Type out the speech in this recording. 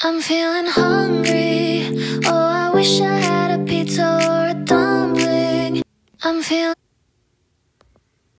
I'm feeling hungry. Oh, I wish I had a pizza or a dumpling. I'm feeling.